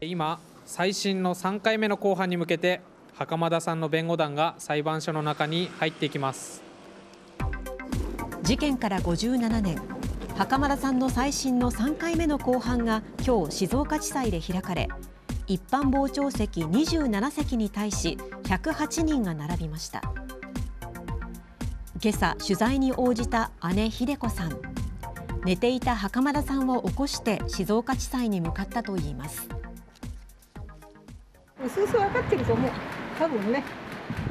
今再審の3回目の公判に向けて袴田さんの弁護団が裁判所の中に入っていきます。事件から57年袴田さんの再審の3回目の公判が今日静岡地裁で開かれ一般傍聴席27席に対し108人が並びました。今朝取材に応じた姉秀子さん。寝ていた袴田さんを起こして静岡地裁に向かったといいます。うすうす分かってると思う。多分ね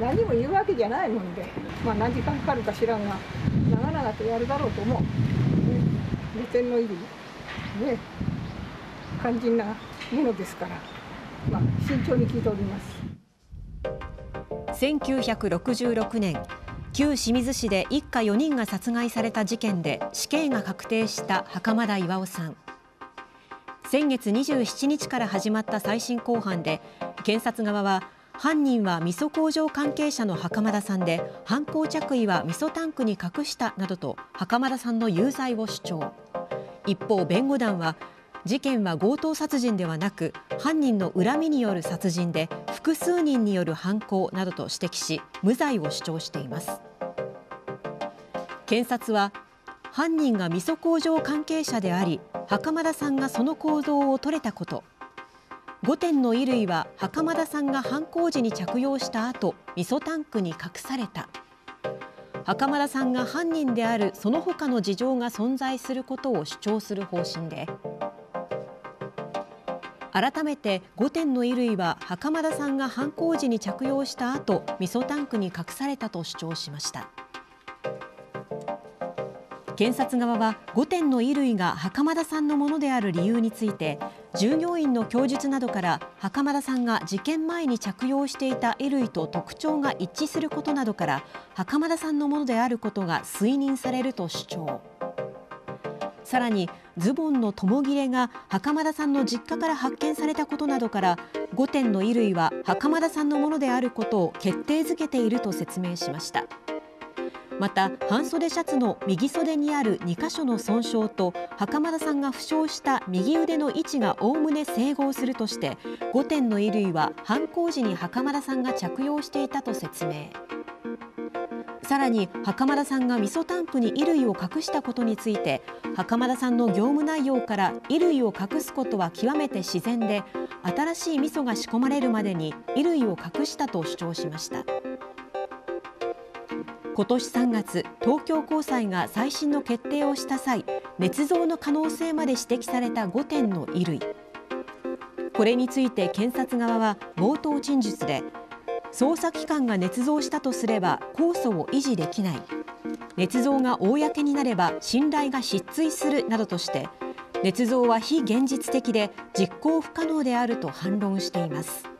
何も言うわけじゃないもんでまあ何時間かかるか知らんが長々とやるだろうと思う、ね、利点のいるね肝心なものですからまあ慎重に聞いております。1966年旧清水市で一家4人が殺害された事件で死刑が確定した袴田巌さん。先月27日から始まった再審公判で検察側は犯人は味噌工場関係者の袴田さんで犯行着衣は味噌タンクに隠したなどと袴田さんの有罪を主張。一方弁護団は事件は強盗殺人ではなく犯人の恨みによる殺人で複数人による犯行などと指摘し無罪を主張しています。検察は犯人が味噌工場関係者であり袴田さんがその行動を取れたこと5点の衣類は袴田さんが犯行時に着用した後味噌タンクに隠された袴田さんが犯人であるその他の事情が存在することを主張する方針で改めて5点の衣類は袴田さんが犯行時に着用した後味噌タンクに隠されたと主張しました検察側は5点の衣類が袴田さんのものである理由について従業員の供述などから袴田さんが事件前に着用していた衣類と特徴が一致することなどから袴田さんのものであることが推認されると主張さらにズボンの友切れが袴田さんの実家から発見されたことなどから5点の衣類は袴田さんのものであることを決定づけていると説明しました。また半袖シャツの右袖にある2箇所の損傷と袴田さんが負傷した右腕の位置がおおむね整合するとして5点の衣類は犯行時に袴田さんが着用していたと説明さらに袴田さんが味噌タンクに衣類を隠したことについて袴田さんの業務内容から衣類を隠すことは極めて自然で新しい味噌が仕込まれるまでに衣類を隠したと主張しました。今年3月東京高裁が再審の決定をした際捏造の可能性まで指摘された5点の衣類これについて検察側は冒頭陳述で捜査機関が捏造したとすれば控訴を維持できない捏造が公になれば信頼が失墜するなどとして捏造は非現実的で実行不可能であると反論しています。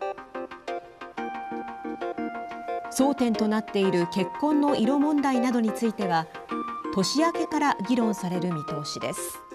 争点となっている結婚の色問題などについては年明けから議論される見通しです。